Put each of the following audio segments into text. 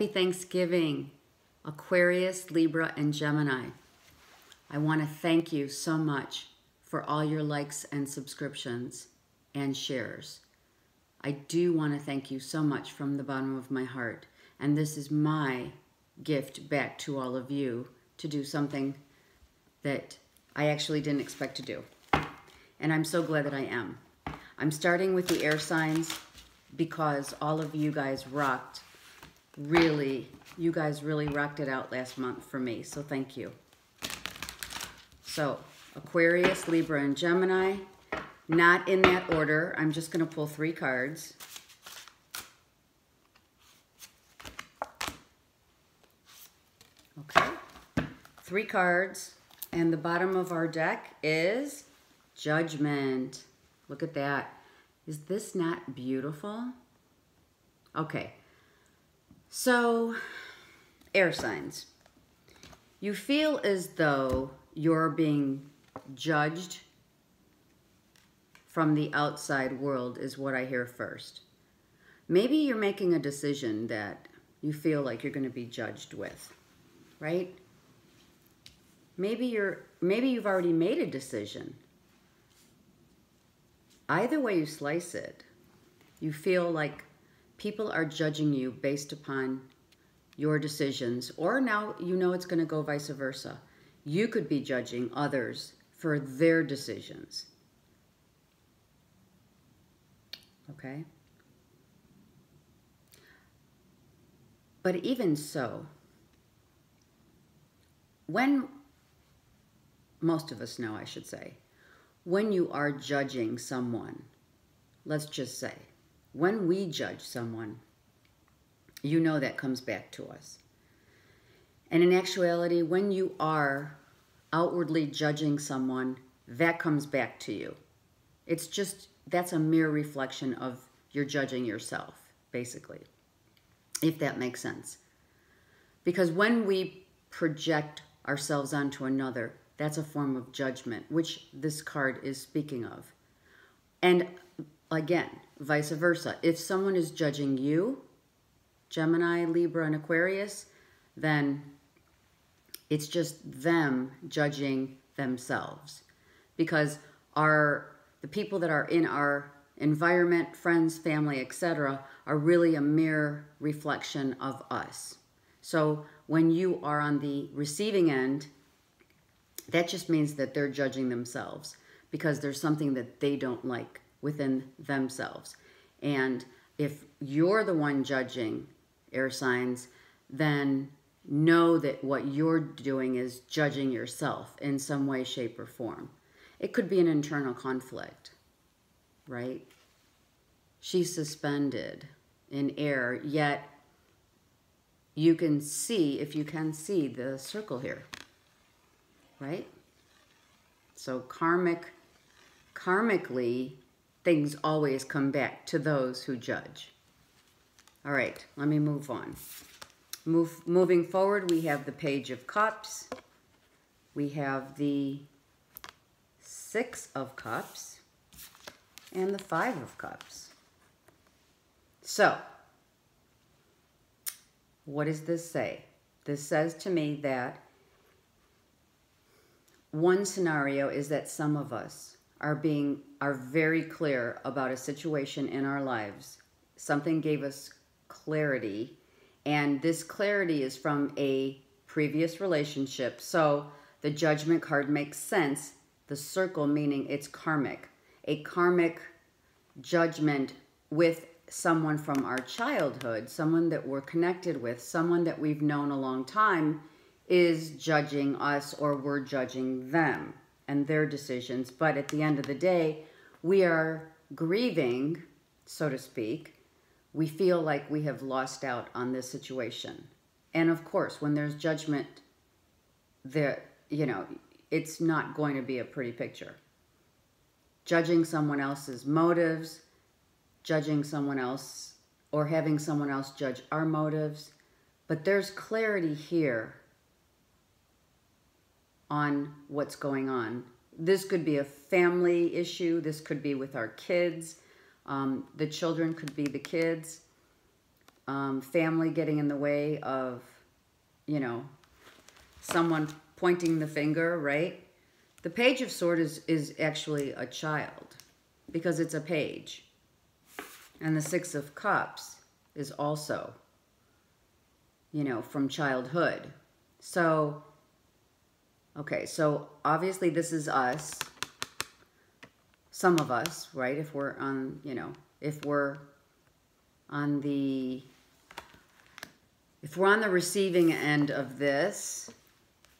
Happy Thanksgiving, Aquarius, Libra, and Gemini. I want to thank you so much for all your likes and subscriptions and shares. I do want to thank you so much from the bottom of my heart. And this is my gift back to all of you to do something that I actually didn't expect to do. And I'm so glad that I am. I'm starting with the air signs because all of you guys rocked really, you guys really rocked it out last month for me. So thank you. So Aquarius, Libra, and Gemini. Not in that order. I'm just going to pull three cards. Okay. Three cards. And the bottom of our deck is Judgment. Look at that. Is this not beautiful? Okay. So, air signs. You feel as though you're being judged from the outside world is what I hear first. Maybe you're making a decision that you feel like you're going to be judged with, right? Maybe you're maybe you've already made a decision. Either way you slice it, you feel like people are judging you based upon your decisions or now you know it's going to go vice versa. You could be judging others for their decisions. Okay? But even so, when most of us know, I should say, when you are judging someone, let's just say, when we judge someone, you know that comes back to us. And in actuality, when you are outwardly judging someone, that comes back to you. It's just, that's a mere reflection of you're judging yourself, basically, if that makes sense. Because when we project ourselves onto another, that's a form of judgment, which this card is speaking of. And again, vice versa. If someone is judging you, Gemini, Libra, and Aquarius, then it's just them judging themselves. Because our the people that are in our environment, friends, family, etc., are really a mere reflection of us. So when you are on the receiving end, that just means that they're judging themselves because there's something that they don't like within themselves. And if you're the one judging air signs, then know that what you're doing is judging yourself in some way, shape, or form. It could be an internal conflict, right? She's suspended in air, yet you can see, if you can see, the circle here, right? So karmic, karmically, things always come back to those who judge. All right, let me move on. Move, moving forward, we have the Page of Cups. We have the Six of Cups and the Five of Cups. So, what does this say? This says to me that one scenario is that some of us are being are very clear about a situation in our lives. Something gave us clarity and this clarity is from a previous relationship. So the judgment card makes sense. The circle meaning it's karmic. A karmic judgment with someone from our childhood, someone that we're connected with, someone that we've known a long time is judging us or we're judging them and their decisions. But at the end of the day, we are grieving, so to speak, we feel like we have lost out on this situation. And of course, when there's judgment, there, you know, it's not going to be a pretty picture. Judging someone else's motives, judging someone else, or having someone else judge our motives. But there's clarity here on what's going on. This could be a family issue. This could be with our kids. Um, the children could be the kids. um, family getting in the way of, you know, someone pointing the finger, right? The Page of Swords is, is actually a child because it's a page. And the Six of Cups is also, you know, from childhood. So, okay, so obviously this is us. Some of us, right? If we're on, you know, if we're on the, if we're on the receiving end of this,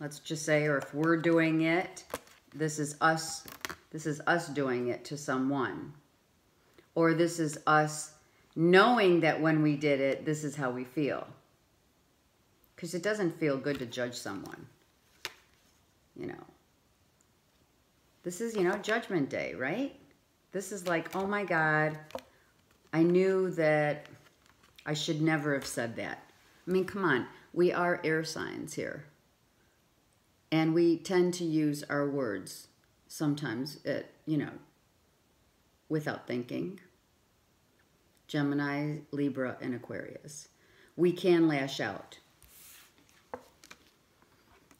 let's just say, or if we're doing it, this is us, this is us doing it to someone. Or this is us knowing that when we did it, this is how we feel. Because it doesn't feel good to judge someone. You know. This is, you know, judgment day, right? This is like, oh my God, I knew that I should never have said that. I mean, come on. We are air signs here. And we tend to use our words sometimes, at, uh, you know, without thinking. Gemini, Libra, and Aquarius. We can lash out.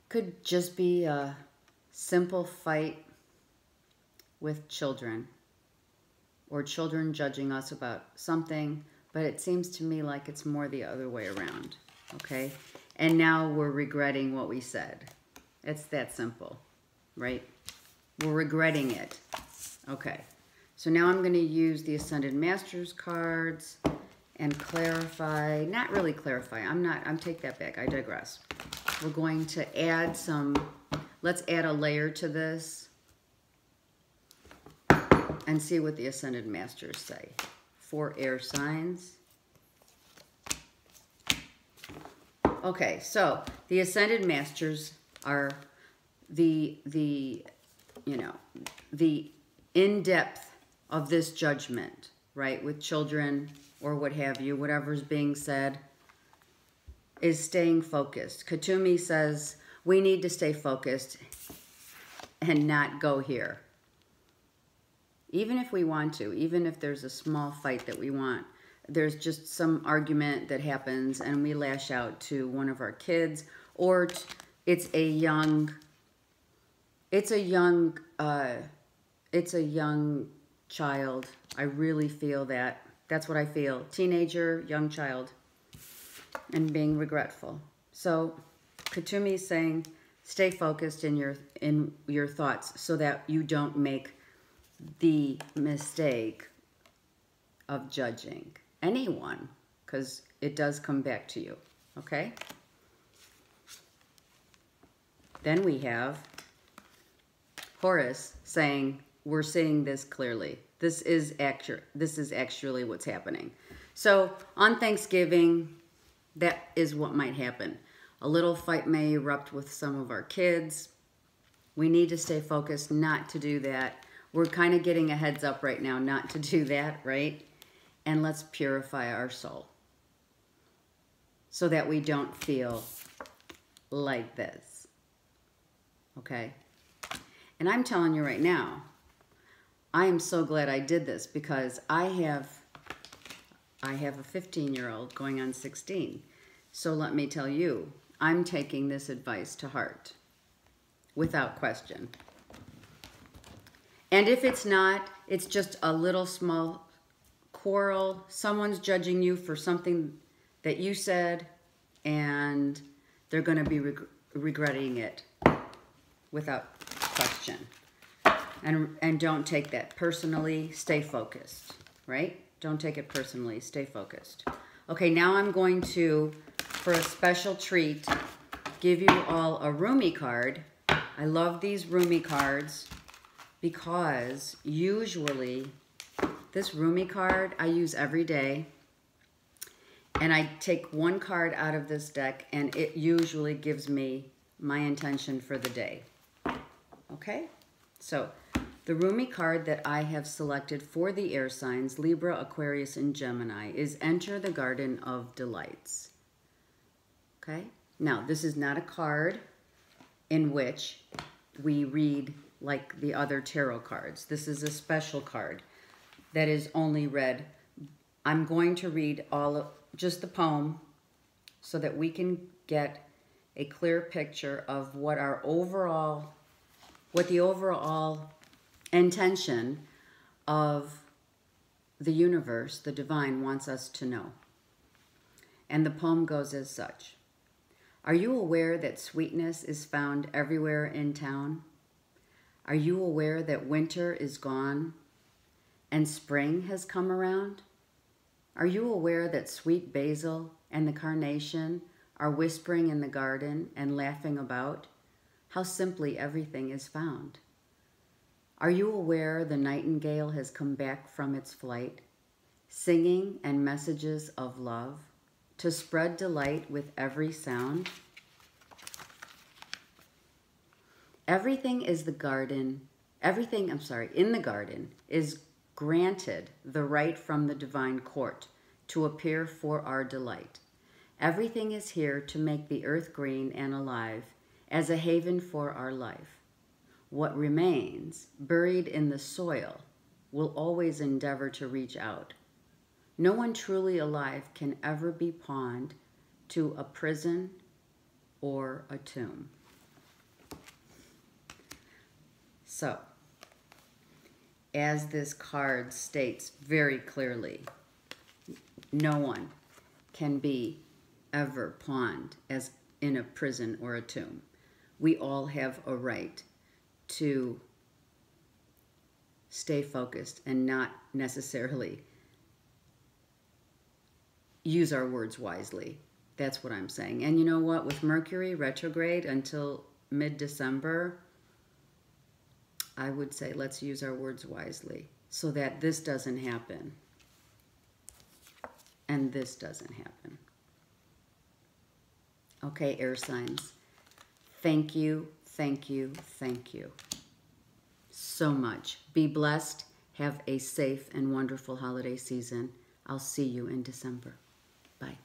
Could just be a simple fight with children or children judging us about something, but it seems to me like it's more the other way around, okay? And now we're regretting what we said. It's that simple, right? We're regretting it. Okay. So now I'm going to use the Ascended Masters cards and clarify, not really clarify, I'm not, I'm take that back, I digress. We're going to add some, let's add a layer to this and see what the Ascended Masters say. Four air signs. Okay, so the Ascended Masters are the, the you know, the in-depth of this judgment, right, with children or what have you, whatever's being said, is staying focused. Kuthumi says we need to stay focused and not go here. Even if we want to, even if there's a small fight that we want, there's just some argument that happens and we lash out to one of our kids or it's a young it's a young uh, it's a young child. I really feel that. That's what I feel. Teenager, young child, and being regretful. So Kuthumi is saying, stay focused in your in your thoughts so that you don't make the mistake of judging anyone because it does come back to you. Okay? Then we have Horus saying, we're seeing this clearly. This is accurate. This is actually what's happening. So on Thanksgiving, that is what might happen. A little fight may erupt with some of our kids. We need to stay focused not to do that. We're kind of getting a heads up right now not to do that, right? And let's purify our soul so that we don't feel like this. Okay? And I'm telling you right now, I am so glad I did this because I have I have a 15 year old going on 16. So let me tell you, I'm taking this advice to heart without question. And if it's not, it's just a little small quarrel. Someone's judging you for something that you said, and they're going to be reg regretting it without question. And, and don't take that personally. Stay focused, right? Don't take it personally. Stay focused. Okay, now I'm going to, for a special treat, give you all a Rumi card. I love these Rumi cards because usually this Rumi card I use every day. And I take one card out of this deck and it usually gives me my intention for the day. Okay? So the Rumi card that I have selected for the air signs, Libra, Aquarius, and Gemini, is Enter the Garden of Delights. Okay? Now, this is not a card in which we read like the other tarot cards. This is a special card that is only read. I'm going to read all of just the poem so that we can get a clear picture of what our overall, what the overall intention of the universe, the divine, wants us to know. And the poem goes as such Are you aware that sweetness is found everywhere in town? Are you aware that winter is gone and spring has come around? Are you aware that sweet basil and the carnation are whispering in the garden and laughing about how simply everything is found? Are you aware the nightingale has come back from its flight, singing and messages of love to spread delight with every sound? Everything is the garden, everything, I'm sorry, in the garden is granted the right from the divine court to appear for our delight. Everything is here to make the earth green and alive as a haven for our life. What remains, buried in the soil, will always endeavor to reach out. No one truly alive can ever be pawned to a prison or a tomb. So, as this card states very clearly, no one can be ever pawned as in a prison or a tomb. We all have a right to stay focused and not necessarily use our words wisely. That's what I'm saying. And you know what? With Mercury retrograde until mid December, I would say let's use our words wisely so that this doesn't happen and this doesn't happen. Okay, air signs. Thank you, thank you, thank you so much. Be blessed. Have a safe and wonderful holiday season. I'll see you in December. Bye.